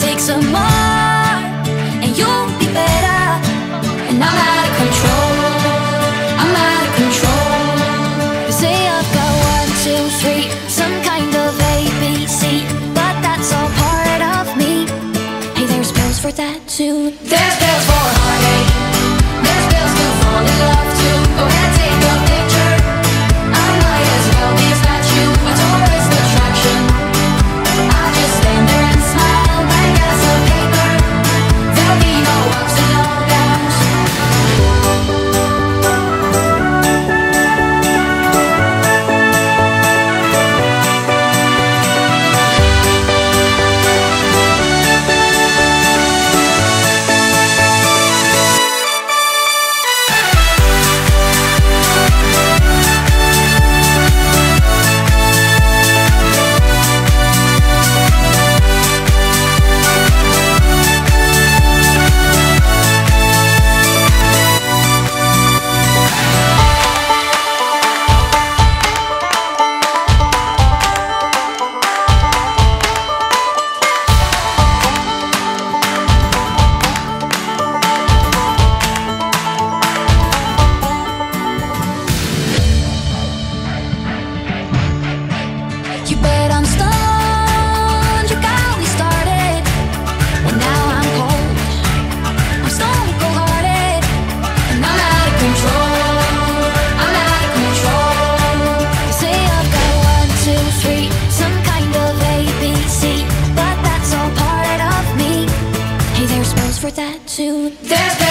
take some more, and you'll be better. And I'm out of control. I'm out of control. They say I've got one, two, three, some kind of ABC, but that's all part of me. Hey, there's pills for that too. There's pills for that. There's